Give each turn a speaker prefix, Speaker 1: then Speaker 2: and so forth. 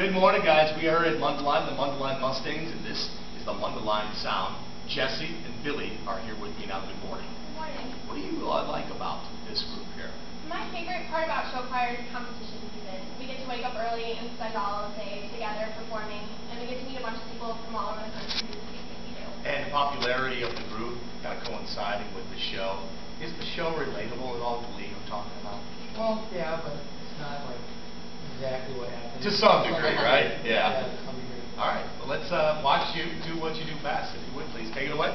Speaker 1: Good morning, guys. We are at Mundelein, the Mundelein Mustangs, and this is the Mundelein Sound. Jesse and Billy are here with me now. Good morning.
Speaker 2: Good morning.
Speaker 1: What do you uh, like about this group here?
Speaker 2: My favorite part about show choir is competition season. We get to wake up early and spend all day together performing, and we get to meet a bunch of people from all over the country who do the same thing we do.
Speaker 1: And the popularity of the group kind of coinciding with the show. Is the show relatable at all to the league I'm talking about?
Speaker 3: Well, yeah, but it's not like exactly what happened.
Speaker 1: To some degree, right? Yeah.
Speaker 3: Yeah, to some degree.
Speaker 1: All right. Well, let's uh, watch you do what you do best. If you would, please take it away.